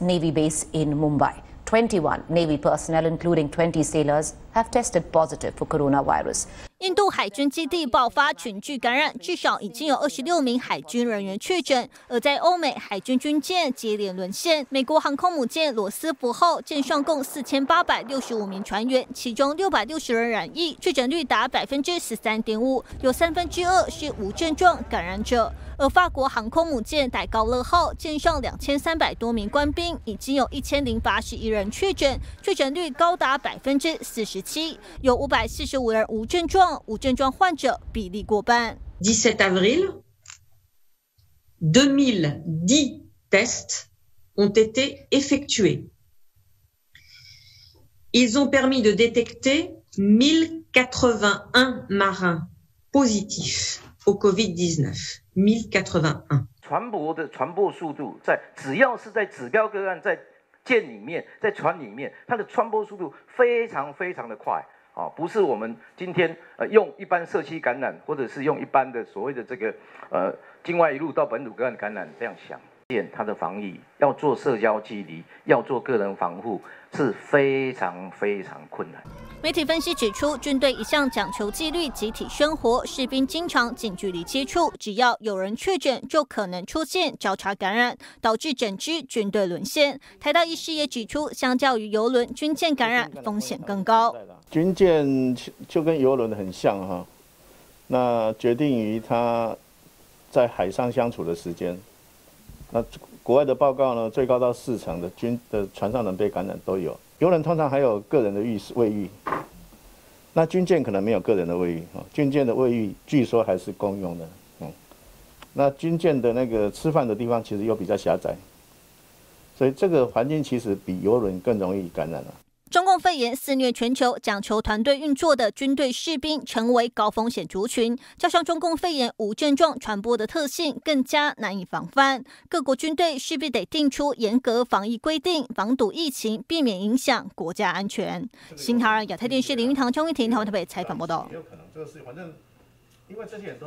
Navy base in Mumbai. 21 Navy personnel, including 20 sailors, have tested positive for coronavirus. 印度海军基地爆发群聚感染，至少已经有二十六名海军人员确诊。而在欧美，海军军舰接连沦陷。美国航空母舰罗斯福号舰上共四千八百六十五名船员，其中六百六十人染疫，确诊率达百分之十三点五，有三分之二是无症状感染者。而法国航空母舰戴高乐号舰上两千三百多名官兵，已经有一千零八十一人确诊，确诊率高达百分之四十七，有五百四十五人无症状，无症状患者比例过半。17 avril, 2010 tests ont été effectués. Ils ont permis de détecter 1081 marins positifs au Covid-19. 1081。船舶的传播速度，在只要是在指标个案在舰里面，在船里面，它的传播速度非常非常的快 啊！不是我们今天呃用一般社区感染，或者是用一般的所谓的这个呃境外一路到本土个案感染这样想。见它的防疫要做社交距离，要做个人防护是非常非常困难。媒体分析指出，军队一向讲求纪律、集体生活，士兵经常近距离接触，只要有人确诊，就可能出现交叉感染，导致整支军队沦陷。台大医师也指出，相较于游轮，军舰感染风险更高。军舰就跟游轮很像哈，那决定于它在海上相处的时间。那国外的报告呢，最高到四成的军的船上人被感染都有。游轮通常还有个人的浴室卫浴。那军舰可能没有个人的卫浴啊，军舰的卫浴据说还是公用的，嗯，那军舰的那个吃饭的地方其实又比较狭窄，所以这个环境其实比游轮更容易感染了。共肺炎肆虐全球，讲求团队运作的军队士兵成为高风险族群，加上中共肺炎无症状传播的特性，更加难以防范。各国军队势必得定出严格防疫规定，防堵疫情，避免影响国家安全。新唐人亚太电视林玉堂、张玉婷台湾台北采访报道。因为这些人都。